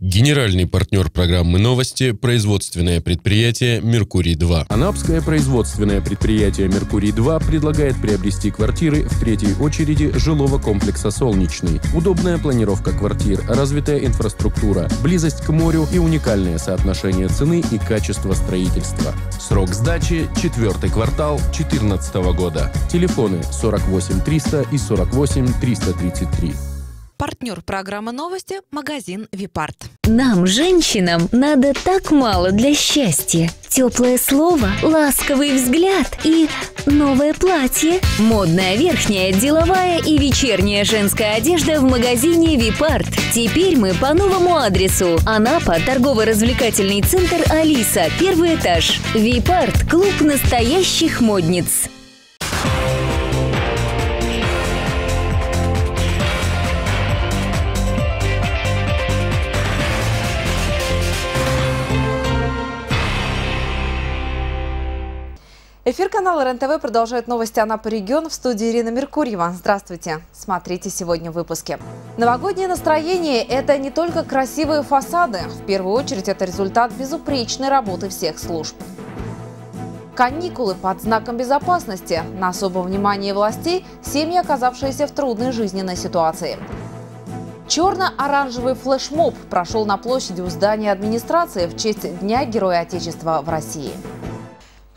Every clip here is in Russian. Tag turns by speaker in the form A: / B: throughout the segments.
A: Генеральный партнер программы «Новости» – производственное предприятие «Меркурий-2».
B: Анапское производственное предприятие «Меркурий-2» предлагает приобрести квартиры в третьей очереди жилого комплекса «Солнечный». Удобная планировка квартир, развитая инфраструктура, близость к морю и уникальное соотношение цены и качества строительства. Срок сдачи – четвертый квартал 2014 года. Телефоны 48 300 и 48 333.
C: Партнер программы «Новости» – магазин «Випарт».
D: Нам, женщинам, надо так мало для счастья. Теплое слово, ласковый взгляд и новое платье. Модная верхняя, деловая и вечерняя женская одежда в магазине «Випарт». Теперь мы по новому адресу. Анапа, торгово-развлекательный центр «Алиса», первый этаж. «Випарт» – клуб настоящих модниц.
C: Эфир канала РЕН-ТВ продолжает новости Анапы регион в студии Ирина Меркурьева. Здравствуйте. Смотрите сегодня в выпуске. Новогоднее настроение – это не только красивые фасады. В первую очередь это результат безупречной работы всех служб. Каникулы под знаком безопасности. На особом внимании властей семьи, оказавшиеся в трудной жизненной ситуации. Черно-оранжевый флешмоб прошел на площади у здания администрации в честь Дня Героя Отечества в России.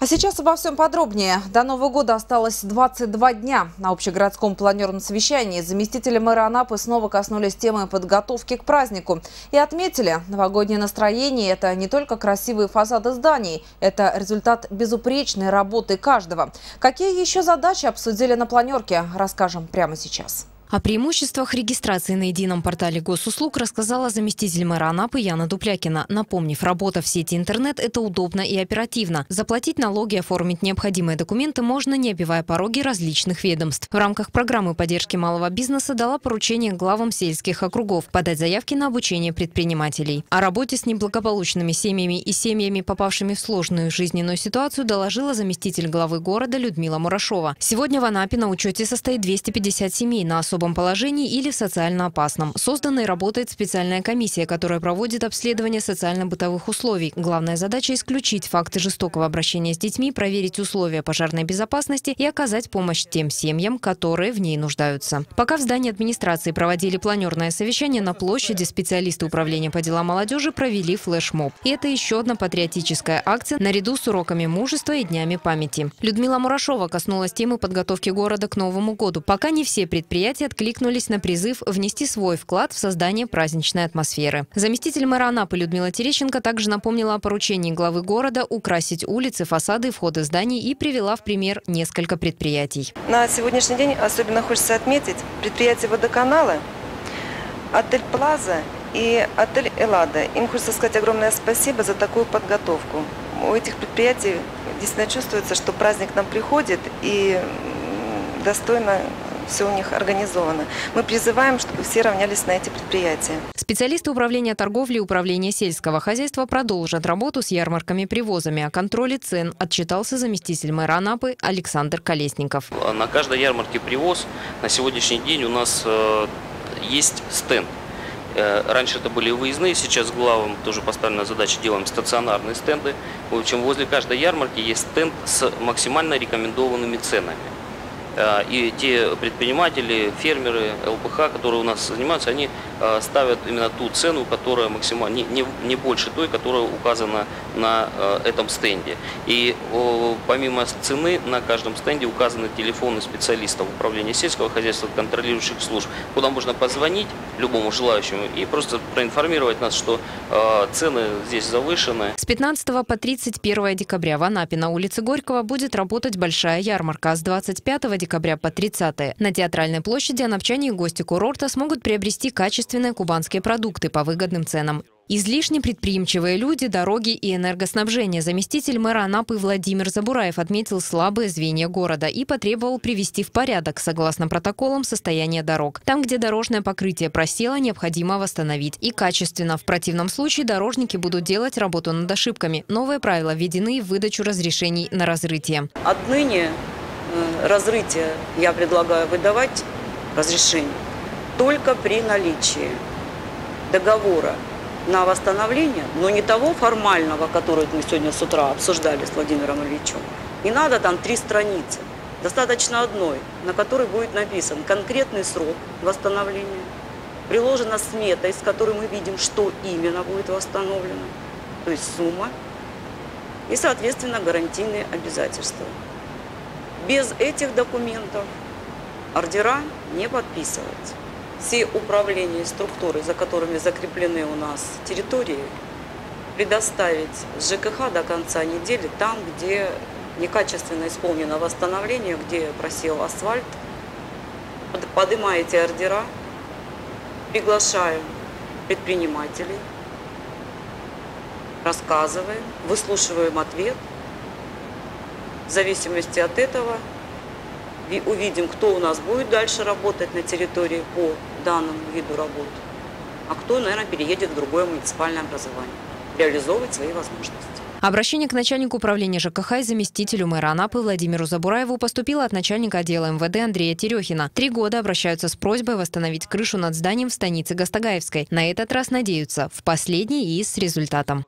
C: А сейчас обо всем подробнее. До Нового года осталось 22 дня. На общегородском планерном совещании заместители мэра Анапы снова коснулись темы подготовки к празднику. И отметили, новогоднее настроение – это не только красивые фасады зданий, это результат безупречной работы каждого. Какие еще задачи обсудили на планерке, расскажем прямо сейчас.
E: О преимуществах регистрации на едином портале госуслуг рассказала заместитель мэра Анапы Яна Дуплякина, напомнив, работа в сети интернет – это удобно и оперативно. Заплатить налоги, оформить необходимые документы можно, не обивая пороги различных ведомств. В рамках программы поддержки малого бизнеса дала поручение главам сельских округов подать заявки на обучение предпринимателей. О работе с неблагополучными семьями и семьями, попавшими в сложную жизненную ситуацию, доложила заместитель главы города Людмила Мурашова. Сегодня в Анапе на учете состоит 250 семей на особом особом положении или в социально опасном. Создана и работает специальная комиссия, которая проводит обследование социально-бытовых условий. Главная задача – исключить факты жестокого обращения с детьми, проверить условия пожарной безопасности и оказать помощь тем семьям, которые в ней нуждаются. Пока в здании администрации проводили планерное совещание на площади, специалисты управления по делам молодежи провели флешмоб. И это еще одна патриотическая акция наряду с уроками мужества и днями памяти. Людмила Мурашова коснулась темы подготовки города к Новому году. Пока не все предприятия откликнулись на призыв внести свой вклад в создание праздничной атмосферы. Заместитель мэра Анапы Людмила Терещенко также напомнила о поручении главы города украсить улицы, фасады, входы зданий и привела в пример несколько предприятий.
F: На сегодняшний день особенно хочется отметить предприятие водоканала, отель «Плаза» и отель «Эллада». Им хочется сказать огромное спасибо за такую подготовку. У этих предприятий действительно чувствуется, что праздник нам приходит и достойно все у них организовано. Мы призываем, чтобы все равнялись на эти предприятия.
E: Специалисты управления торговли и управления сельского хозяйства продолжат работу с ярмарками-привозами. О контроле цен отчитался заместитель мэра Анапы Александр Колесников.
G: На каждой ярмарке привоз на сегодняшний день у нас э, есть стенд. Э, раньше это были выездные, сейчас главам тоже поставлена задача, делаем стационарные стенды. В общем, возле каждой ярмарки есть стенд с максимально рекомендованными ценами. Э, и те предприниматели, фермеры, ЛПХ, которые у нас занимаются, они э, ставят именно ту цену, которая максимально не, не, не больше той, которая указана на э, этом стенде. И помимо цены на каждом стенде указаны телефоны специалистов управления сельского хозяйства, контролирующих служб, куда можно позвонить любому желающему и просто проинформировать нас, что цены здесь завышены.
E: С 15 по 31 декабря в Анапе на улице Горького будет работать большая ярмарка, а с 25 декабря по 30 на Театральной площади анапчане и гости курорта смогут приобрести качественные кубанские продукты по выгодным ценам. Излишне предприимчивые люди, дороги и энергоснабжение. Заместитель мэра Анапы Владимир Забураев отметил слабые звенья города и потребовал привести в порядок, согласно протоколам, состояние дорог. Там, где дорожное покрытие просело, необходимо восстановить. И качественно. В противном случае дорожники будут делать работу над ошибками. Новые правила введены в выдачу разрешений на разрытие.
H: Отныне Э, разрытия я предлагаю выдавать разрешение только при наличии договора на восстановление, но не того формального, который мы сегодня с утра обсуждали с Владимиром Ильичем. Не надо там три страницы. Достаточно одной, на которой будет написан конкретный срок восстановления, приложена смета, из которой мы видим, что именно будет восстановлено, то есть сумма, и, соответственно, гарантийные обязательства. Без этих документов ордера не подписываются. Все управления и структуры, за которыми закреплены у нас территории, предоставить ЖКХ до конца недели там, где некачественно исполнено восстановление, где просел асфальт. Поднимаете ордера, приглашаем предпринимателей, рассказываем, выслушиваем ответ. В зависимости от этого увидим, кто у нас будет дальше работать на территории по данному виду работ, а кто, наверное, переедет в другое муниципальное образование, реализовывать свои возможности.
E: Обращение к начальнику управления ЖКХ и заместителю мэра Анапы Владимиру Забураеву поступило от начальника отдела МВД Андрея Терехина. Три года обращаются с просьбой восстановить крышу над зданием в станице Гастагаевской. На этот раз надеются в последний и с результатом.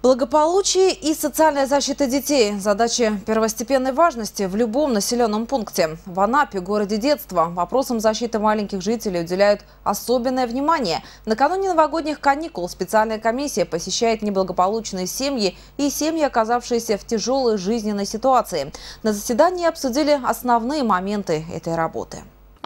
C: Благополучие и социальная защита детей – задачи первостепенной важности в любом населенном пункте. В Анапе, городе детства, вопросам защиты маленьких жителей уделяют особенное внимание. Накануне новогодних каникул специальная комиссия посещает неблагополучные семьи и семьи, оказавшиеся в тяжелой жизненной ситуации. На заседании обсудили основные моменты этой работы.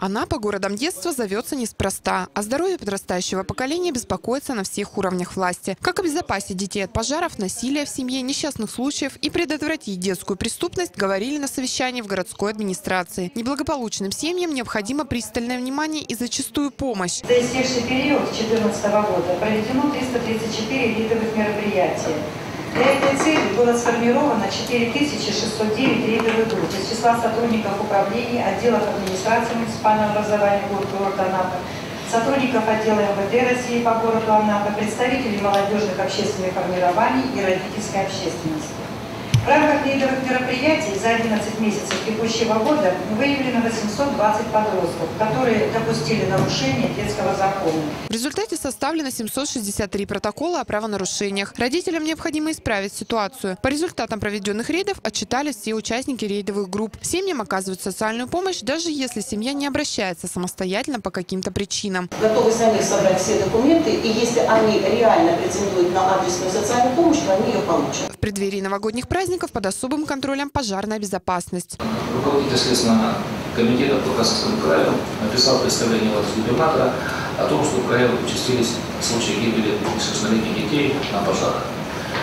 I: Анапа городом детства зовется неспроста. О здоровье подрастающего поколения беспокоится на всех уровнях власти. Как обезопасить детей от пожаров, насилия в семье, несчастных случаев и предотвратить детскую преступность, говорили на совещании в городской администрации. Неблагополучным семьям необходимо пристальное внимание и зачастую помощь.
J: За истекший период 2014 года проведено 334 видовых мероприятий. Для этой цели было сформировано 4609 рейдовых групп из числа сотрудников управлений, отделов администрации муниципального образования города Анапы, сотрудников отдела МВД России по городу Анапа, представителей молодежных общественных формирований и родительской общественности. В рамках рейдовых мероприятий за 11 месяцев текущего года выявлено 820 подростков, которые допустили нарушение детского закона.
I: В результате составлено 763 протокола о правонарушениях. Родителям необходимо исправить ситуацию. По результатам проведенных рейдов отчитались все участники рейдовых групп. Семьям оказывают социальную помощь, даже если семья не обращается самостоятельно по каким-то причинам.
K: Готовы сами собрать все документы, и если они реально претендуют на адресную социальную помощь, то они ее получат.
I: В преддверии новогодних праздников праздников под особым контролем пожарная безопасность.
L: Руководитель Следственного комитета по Красноярскому краю написал представление в губернатора о том, что в крае участились случаи гибели несовершеннолетних детей на пожарах.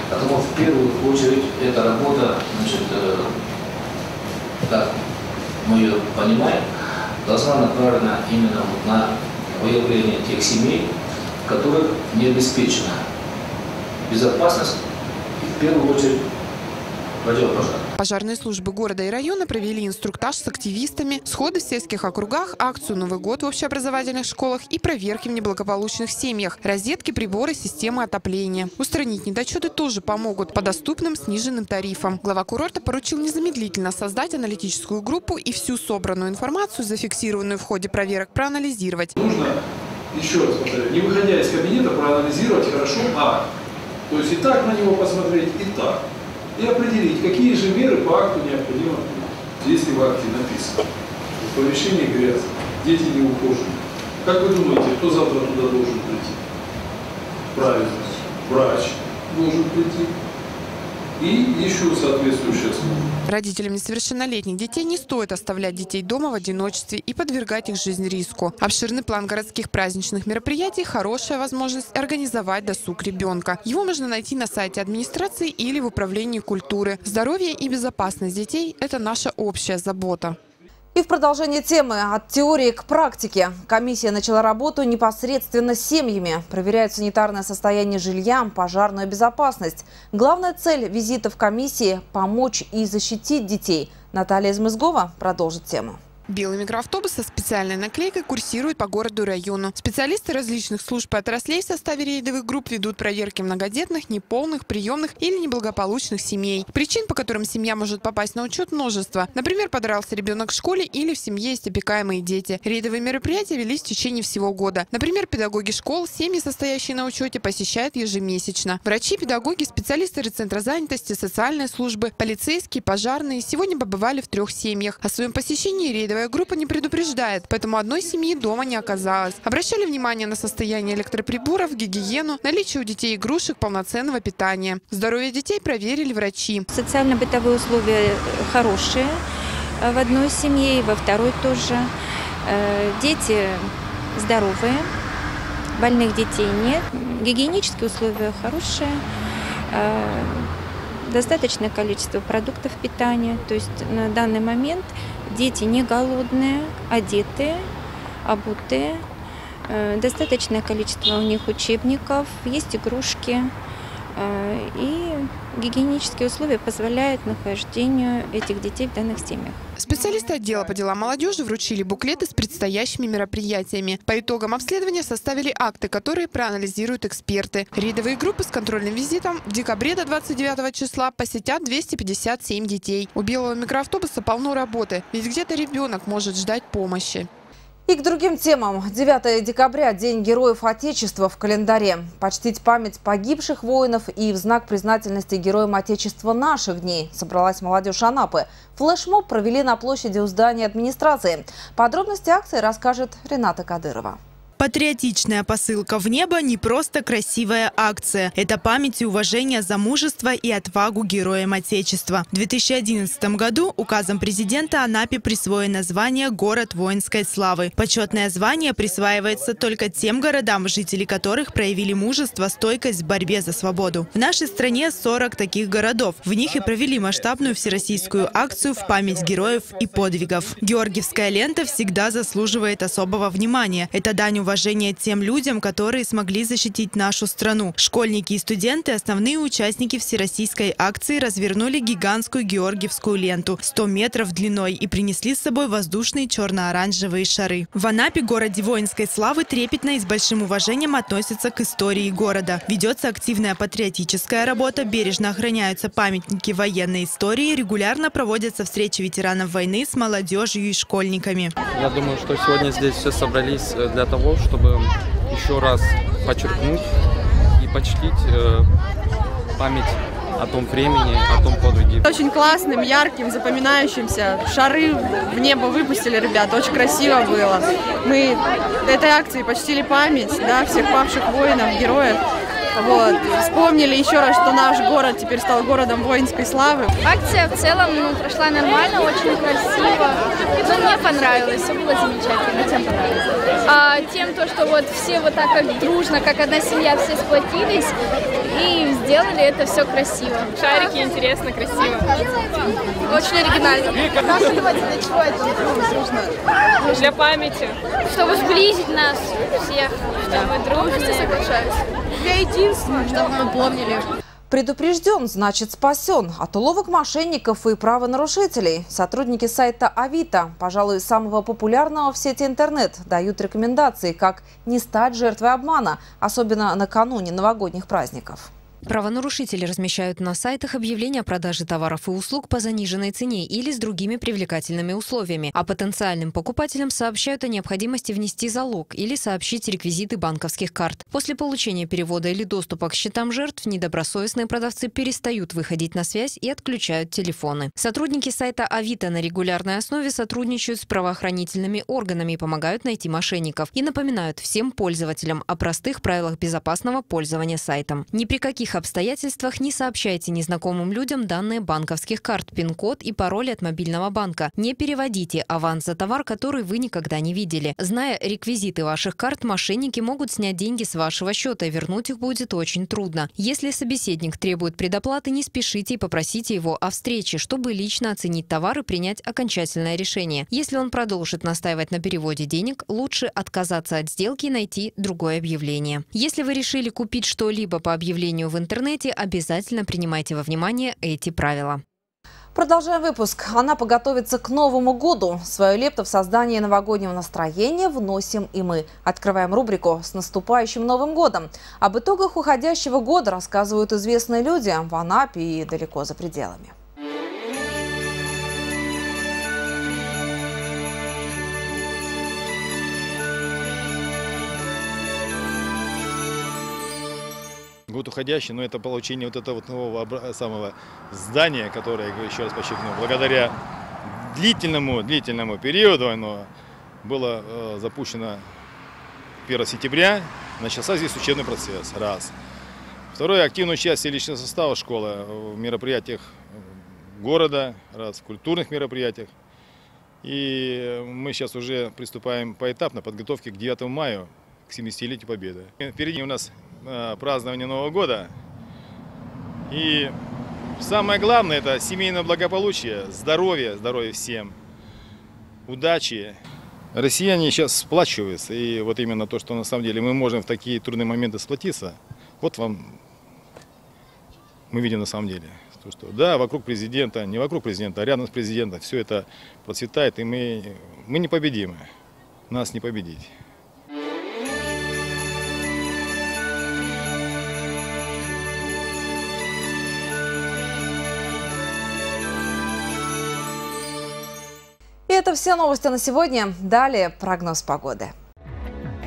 L: Поэтому в первую очередь эта работа, значит, э, как мы ее понимаем, должна направлена именно вот на выявление тех семей, в которых не обеспечена безопасность и в первую очередь
I: Пожарные службы города и района провели инструктаж с активистами, сходы в сельских округах, акцию «Новый год» в общеобразовательных школах и проверки в неблагополучных семьях, розетки, приборы, системы отопления. Устранить недочеты тоже помогут по доступным сниженным тарифам. Глава курорта поручил незамедлительно создать аналитическую группу и всю собранную информацию, зафиксированную в ходе проверок, проанализировать.
M: Нужно, еще раз повторяю, не выходя из кабинета, проанализировать хорошо А. То есть и так на него посмотреть, и так и определить, какие же меры по акту необходимо Если в акте написано, помещение грязно, дети не ухожены, как вы думаете, кто завтра туда должен прийти? Правильно, врач должен прийти и еще соответствующая служба.
I: Родителям несовершеннолетних детей не стоит оставлять детей дома в одиночестве и подвергать их жизнь риску. Обширный план городских праздничных мероприятий – хорошая возможность организовать досуг ребенка. Его можно найти на сайте администрации или в управлении культуры. Здоровье и безопасность детей – это наша общая забота.
C: И в продолжение темы от теории к практике. Комиссия начала работу непосредственно с семьями. Проверяют санитарное состояние жилья, пожарную безопасность. Главная цель визита в комиссии – помочь и защитить детей. Наталья Измызгова продолжит тему.
I: Белый микроавтобус со специальной наклейкой курсирует по городу и району. Специалисты различных служб и отраслей в составе рейдовых групп ведут проверки многодетных, неполных, приемных или неблагополучных семей. Причин, по которым семья может попасть на учет, множество. Например, подрался ребенок в школе или в семье есть опекаемые дети. Рейдовые мероприятия велись в течение всего года. Например, педагоги школ, семьи, состоящие на учете, посещают ежемесячно. Врачи, педагоги, специалисты центра занятости, социальные службы, полицейские, пожарные сегодня побывали в трех семьях. О своем посещении рейдовая группа не предупреждает, поэтому одной семьи дома не оказалось. Обращали внимание на состояние электроприборов, гигиену, наличие у детей игрушек, полноценного питания. Здоровье детей проверили врачи.
N: Социально-бытовые условия хорошие в одной семье и во второй тоже. Э, дети здоровые, больных детей нет. Гигиенические условия хорошие, э, достаточное количество продуктов питания. То есть на данный момент дети не голодные, одетые, обутые. Э, достаточное количество у них учебников, есть игрушки. И гигиенические условия позволяют нахождению этих детей в данных семьях.
I: Специалисты отдела по делам молодежи вручили буклеты с предстоящими мероприятиями. По итогам обследования составили акты, которые проанализируют эксперты. Рейдовые группы с контрольным визитом в декабре до 29 числа посетят 257 детей. У белого микроавтобуса полно работы, ведь где-то ребенок может ждать помощи.
C: И к другим темам. 9 декабря – День Героев Отечества в календаре. Почтить память погибших воинов и в знак признательности Героям Отечества наших дней собралась молодежь Анапы. Флешмоб провели на площади у здания администрации. Подробности акции расскажет Рената Кадырова.
O: Патриотичная посылка в небо – не просто красивая акция. Это память и уважение за мужество и отвагу героям Отечества. В 2011 году указом президента Анапе присвоено звание «Город воинской славы». Почетное звание присваивается только тем городам, жители которых проявили мужество, стойкость в борьбе за свободу. В нашей стране 40 таких городов. В них и провели масштабную всероссийскую акцию в память героев и подвигов. Георгиевская лента всегда заслуживает особого внимания. Это дань уважения уважение тем людям, которые смогли защитить нашу страну. Школьники и студенты, основные участники всероссийской акции, развернули гигантскую георгиевскую ленту 100 метров длиной и принесли с собой воздушные черно-оранжевые шары. В Анапе, городе воинской славы, трепетно и с большим уважением относятся к истории города. Ведется активная патриотическая работа, бережно охраняются памятники военной истории, регулярно проводятся встречи ветеранов войны с молодежью и школьниками.
P: Я думаю, что сегодня здесь все собрались э, для того, чтобы еще раз подчеркнуть и почтить э, память о том времени, о том подвиге.
Q: Очень классным, ярким, запоминающимся. Шары в небо выпустили ребята, очень красиво было. Мы этой акции почтили память да, всех павших воинов, героев. Вот. Вспомнили еще раз, что наш город теперь стал городом воинской славы.
R: Акция в целом ну, прошла нормально, очень красиво. Ну, мне понравилось, все было замечательно. Тем понравилось. А тем то, что вот все вот так как дружно, как одна семья, все сплотились и сделали это все красиво.
S: Шарики интересно, красиво.
R: Очень оригинально.
S: Для чего это Для памяти.
R: Чтобы сблизить нас всех, чтобы мы дружные.
S: соглашаюсь
R: для единства, чтобы мы помнили.
C: Предупрежден, значит спасен. От уловок мошенников и правонарушителей. Сотрудники сайта Авито, пожалуй, самого популярного в сети интернет, дают рекомендации, как не стать жертвой обмана, особенно накануне новогодних праздников.
E: Правонарушители размещают на сайтах объявления о продаже товаров и услуг по заниженной цене или с другими привлекательными условиями, а потенциальным покупателям сообщают о необходимости внести залог или сообщить реквизиты банковских карт. После получения перевода или доступа к счетам жертв недобросовестные продавцы перестают выходить на связь и отключают телефоны. Сотрудники сайта Авито на регулярной основе сотрудничают с правоохранительными органами и помогают найти мошенников и напоминают всем пользователям о простых правилах безопасного пользования сайтом. Ни при каких никаких обстоятельствах не сообщайте незнакомым людям данные банковских карт, пин-код и пароль от мобильного банка. Не переводите аванс за товар, который вы никогда не видели. Зная реквизиты ваших карт, мошенники могут снять деньги с вашего счета, и вернуть их будет очень трудно. Если собеседник требует предоплаты, не спешите и попросите его о встрече, чтобы лично оценить товар и принять окончательное решение. Если он продолжит настаивать на переводе денег, лучше отказаться от сделки и найти другое объявление. Если вы решили купить что-либо по объявлению в интернете, обязательно принимайте во внимание эти правила.
C: Продолжаем выпуск. Она подготовится к Новому году. Свою лепту в создание новогоднего настроения вносим и мы. Открываем рубрику «С наступающим Новым годом». Об итогах уходящего года рассказывают известные люди в Анапе и далеко за пределами.
T: Год уходящий, но это получение вот этого вот нового самого здания, которое, еще раз подчеркну, благодаря длительному, длительному периоду оно было э, запущено 1 сентября, начался здесь учебный процесс, раз. Второе, активное участие личного состава школы в мероприятиях города, раз, в культурных мероприятиях. И мы сейчас уже приступаем поэтапно подготовке к 9 мая, к 70-летию Победы. Впереди у нас Э, празднования Нового года. И самое главное это семейное благополучие, здоровье, здоровье всем, удачи. Россияне сейчас сплачиваются, и вот именно то, что на самом деле мы можем в такие трудные моменты сплотиться, вот вам мы видим на самом деле. То, что, да, вокруг президента, не вокруг президента, а рядом с президентом, все это процветает, и мы, мы непобедимы, нас не победить.
C: Это все новости на сегодня. Далее прогноз погоды.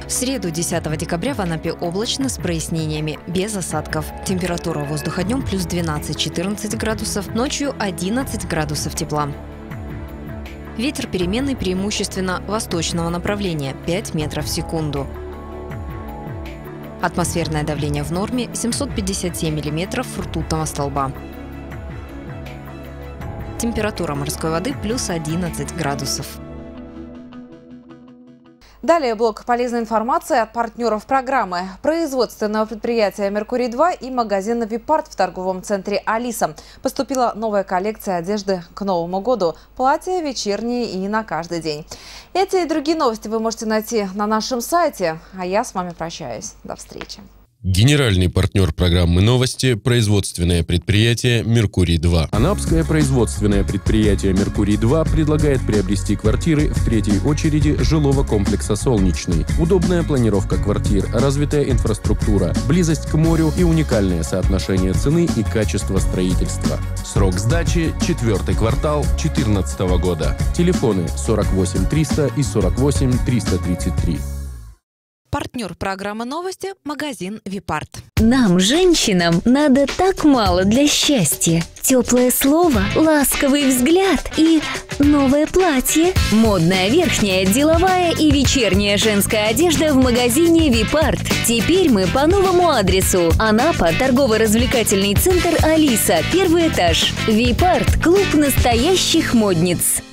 E: В среду 10 декабря в Анапе облачно с прояснениями, без осадков. Температура воздуха днем плюс 12-14 градусов, ночью 11 градусов тепла. Ветер переменный преимущественно восточного направления 5 метров в секунду. Атмосферное давление в норме 757 миллиметров ртутного столба. Температура морской воды плюс 11 градусов.
C: Далее блок полезной информации от партнеров программы. Производственного предприятия «Меркурий-2» и магазина «Випарт» в торговом центре «Алиса». Поступила новая коллекция одежды к Новому году. Платья вечерние и на каждый день. Эти и другие новости вы можете найти на нашем сайте. А я с вами прощаюсь. До встречи.
A: Генеральный партнер программы «Новости» – производственное предприятие «Меркурий-2».
B: Анапское производственное предприятие «Меркурий-2» предлагает приобрести квартиры в третьей очереди жилого комплекса «Солнечный». Удобная планировка квартир, развитая инфраструктура, близость к морю и уникальное соотношение цены и качества строительства. Срок сдачи – четвертый квартал 2014 года. Телефоны 48 300 и 48 333.
E: Партнер программы новости – магазин Випарт.
D: Нам, женщинам, надо так мало для счастья. Теплое слово, ласковый взгляд и новое платье. Модная верхняя, деловая и вечерняя женская одежда в магазине Випарт. Теперь мы по новому адресу. Анапа, торгово-развлекательный центр Алиса, первый этаж. Випарт – клуб настоящих модниц.